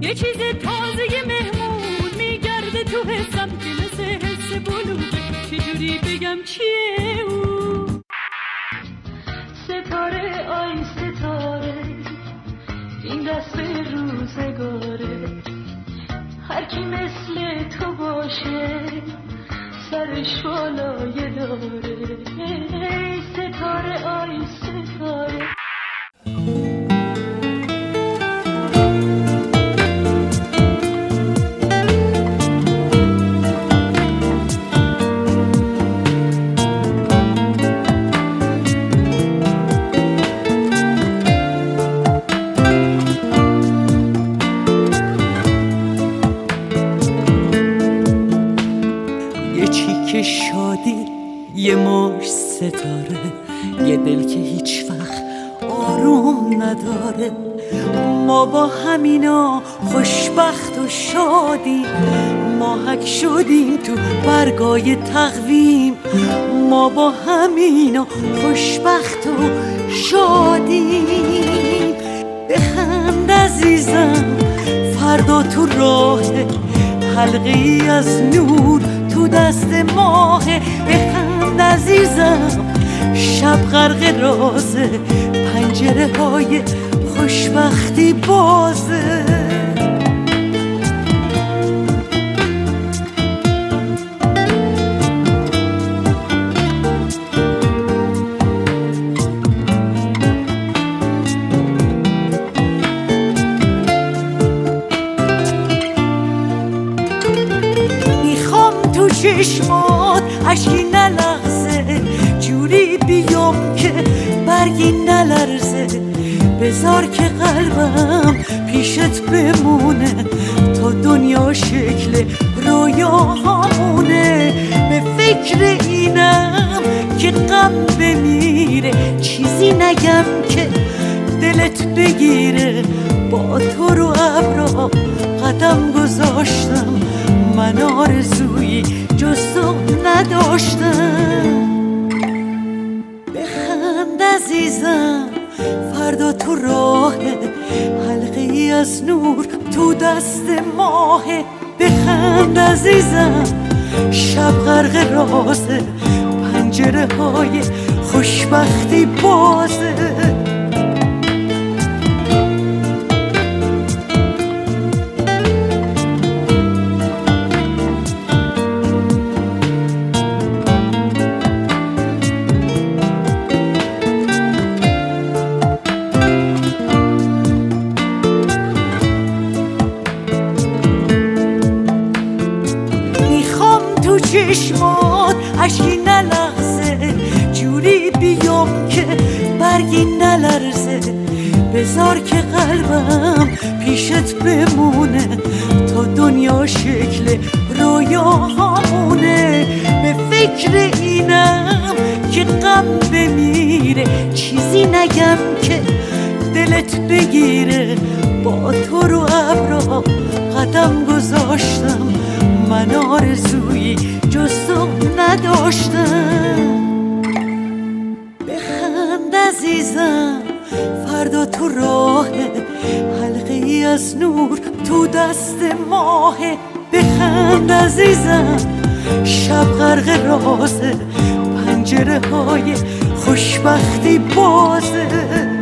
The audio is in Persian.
یه چیز تازه مهمون میگرده تو حسم که مثل حس بلوغ. چجوری بگم چیه او؟ ستاره آی ستاره این دست روزگاره. هر کی مثل تو باشه سرش بالای داره. ای ستاره آی ستاره. یه مش ستاره یه دل که هیچ وقت آروم نداره. ما با همینا خوشبخت و شادیم. ماهک شدیم تو برگای تقویم. ما با همینا خوشبخت و شادیم. بخند عزیزم فردا تو راه حلقه ای از نور تو دست ماه بخند عزیزم شب غرق رازه پنجره های خوشبختی بازه. می‌خوام تو چشمات اشکی نلغزه. جوری بیام که برگی نلرزه. بذار که قلبم پیشت بمونه تا دنیا شکل رویاهامونه. به فکر اینم که غم بمیره. چیزی نگم که دلت بگیره. با تو رو ابرا قدم گذاشتم. من آرزویی جز تو نداشتم. عزیزم فردا تو راه حلقه ای از نور تو دست ماه. بخند عزیزم شب غرق رازه پنجره های خوشبختی بازه. تو چشمات اشکی نلغزه جوری بیام که برگی نلرزه. بذار که قلبم پیشت بمونه. تا دنیا شکل رویاهامونه. به فکر اینم که غم بمیره. چیزی نگم که دلت بگیره. آرزویی جز تو نداشتم. بخند عزیزم فردا تو راه حلقه ای از نور تو دست ماه بخند عزیزم شب غرق رازه پنجره های خوشبختی بازه.